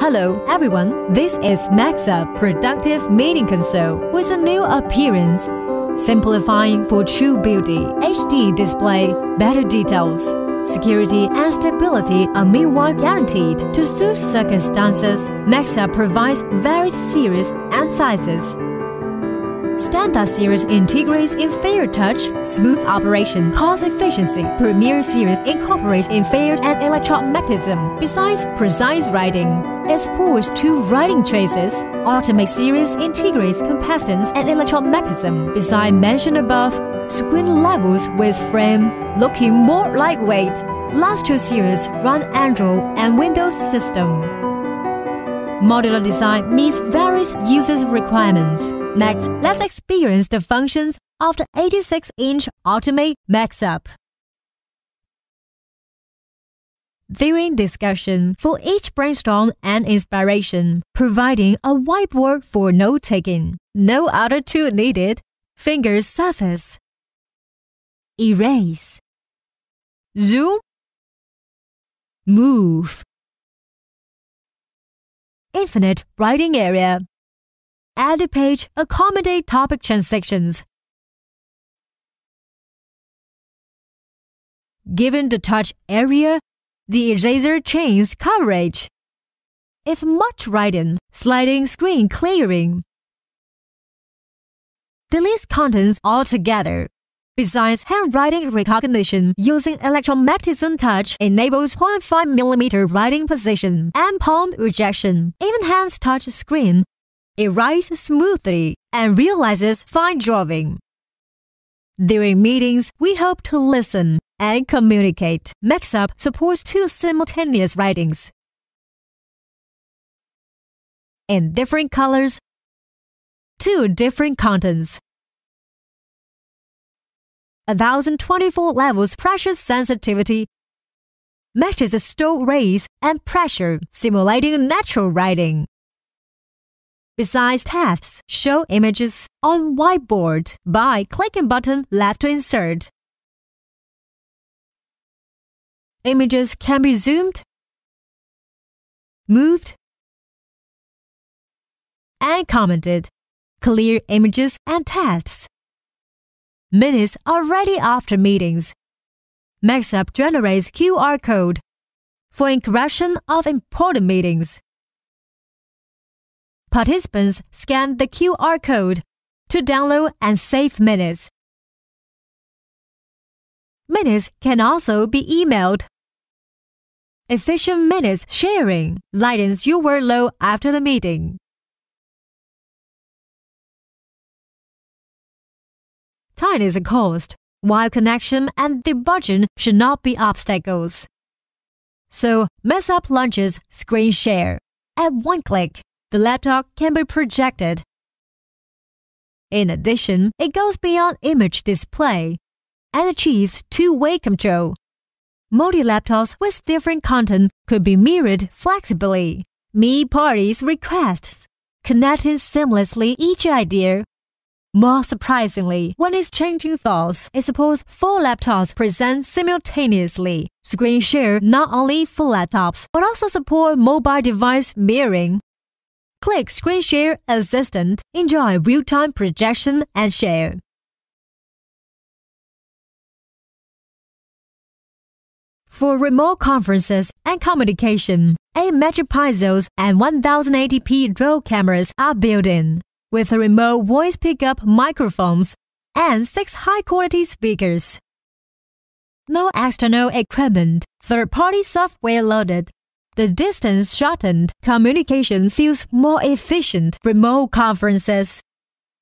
Hello everyone, this is MAXHUB Productive Meeting Console with a new appearance. Simplifying for true beauty, HD display, better details. Security and stability are meanwhile guaranteed. To suit circumstances, MAXHUB provides varied series and sizes. Standard series integrates infrared touch, smooth operation, cost efficiency. Premier series incorporates infrared and electromagnetism, besides precise writing. Supports two writing traces. Ultimate series integrates capacitance and electromagnetism. Besides mentioned above, screen levels with frame, looking more lightweight. Last two series run Android and Windows system. Modular design meets various users' requirements. Next, let's experience the functions of the 86-inch Ultimate MAXHUB. During discussion, for each brainstorm and inspiration, providing a whiteboard for note-taking. No other tool needed. Fingers surface. Erase. Zoom. Move. Infinite writing area add a page, accommodate topic transactions. Given the touch area, the eraser changes coverage. If much writing, sliding screen clearing. Delete contents altogether. Besides, handwriting recognition using electromagnetism touch enables 0.5mm writing position and palm rejection. Even hands touch screen it writes smoothly and realizes fine drawing. During meetings, we hope to listen and communicate. MAXHUB supports two simultaneous writings. In different colors, two different contents. 1024 levels pressure sensitivity matches the stow rays and pressure, simulating natural writing. Besides tests, show images on whiteboard by clicking button left to insert. Images can be zoomed, moved, and commented. Clear images and tests. Minutes are ready after meetings. MAXHUB generates QR code for encryption of important meetings. Participants scan the QR code to download and save minutes. Minutes can also be emailed. Efficient minutes sharing lightens your workload after the meeting. Time is a cost, while connection and debugging should not be obstacles. So, MAXHUB lunches Screen Share at one click the laptop can be projected. In addition, it goes beyond image display and achieves two-way control. Multi-laptops with different content could be mirrored flexibly. Meet parties requests, connecting seamlessly each idea. More surprisingly, when exchanging thoughts, it supports four laptops present simultaneously. Screen share not only for laptops, but also support mobile device mirroring. Click Screen Share Assistant. Enjoy real-time projection and share. For remote conferences and communication, 8 Megapixels and 1080p RAW cameras are built in, with remote voice pickup microphones and 6 high-quality speakers. No external equipment, third-party software loaded, the distance shortened, communication feels more efficient, remote conferences.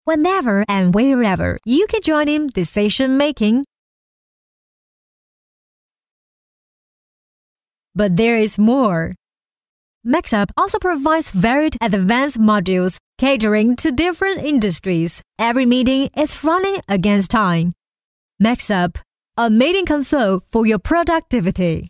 Whenever and wherever you can join in decision making. But there is more. MAXHUB also provides varied advanced modules catering to different industries. Every meeting is running against time. MAXHUB, a meeting console for your productivity.